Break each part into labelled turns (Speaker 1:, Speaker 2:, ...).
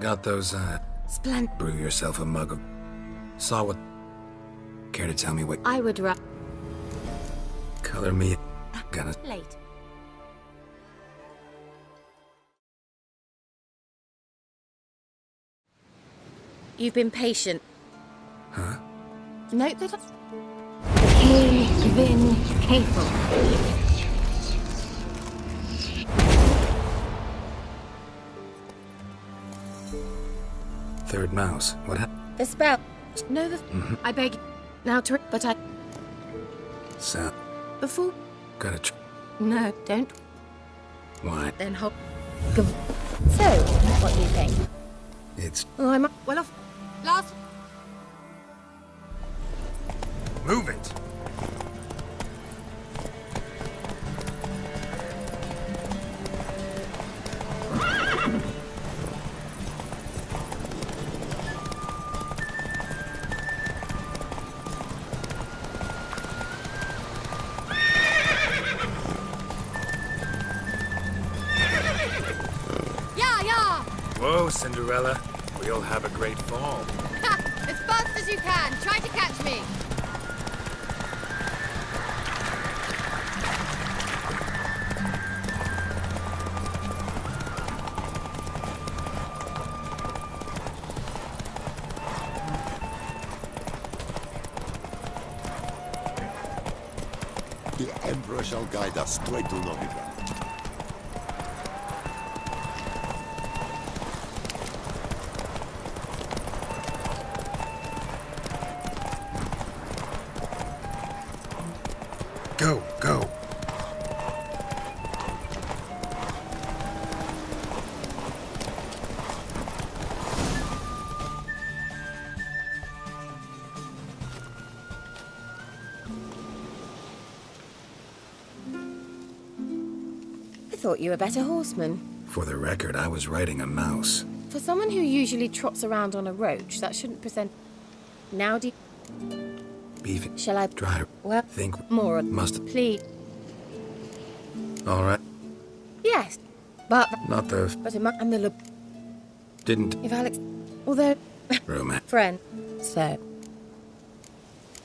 Speaker 1: Got those, uh,
Speaker 2: Splendid.
Speaker 1: brew yourself a mug of... Saw what... Care to tell me what...
Speaker 2: I would ra-
Speaker 1: Color me... Gonna...
Speaker 2: Late. You've been patient.
Speaker 1: Huh?
Speaker 2: Note that. K. Vin Kafel.
Speaker 1: Third mouse. What happened?
Speaker 2: The spell. No, the. Mm-hmm. I beg. Now to. But I.
Speaker 1: So...
Speaker 2: Before.
Speaker 1: Gotta tr...
Speaker 2: No, don't.
Speaker 1: Why?
Speaker 2: Then hop. So, what do you think?
Speaker 1: It's...
Speaker 2: Oh, I'm well off. Last.
Speaker 1: Move it! Whoa, Cinderella. We'll have a great fall.
Speaker 3: As fast as you can. Try to catch me.
Speaker 4: The Emperor shall guide us straight to Novigrad.
Speaker 1: Go, go.
Speaker 2: I thought you were a better horseman.
Speaker 1: For the record, I was riding a mouse.
Speaker 2: For someone who usually trots around on a roach, that shouldn't present. Now, do
Speaker 1: Beef...
Speaker 2: shall I?
Speaker 1: Dry...
Speaker 2: Well,
Speaker 1: Think...
Speaker 2: more.
Speaker 1: Must...
Speaker 2: Please.
Speaker 1: All right.
Speaker 2: Yes, but
Speaker 1: Not the...
Speaker 2: but and the look.
Speaker 1: Didn't...
Speaker 2: If Alex, although
Speaker 1: Romance.
Speaker 2: friend, so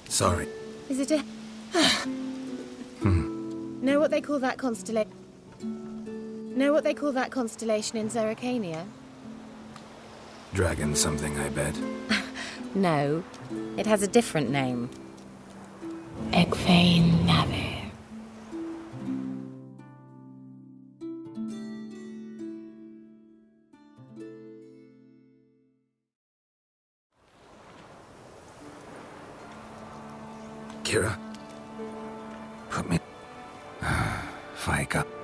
Speaker 1: Sorry.
Speaker 2: is it a? Hmm. Know what they call that constellation? Know what they call that constellation in Zerrikania?
Speaker 1: Dragon something, I bet.
Speaker 2: No, it has a different name. Egfain Nave.
Speaker 1: Keira. Put me... Fika.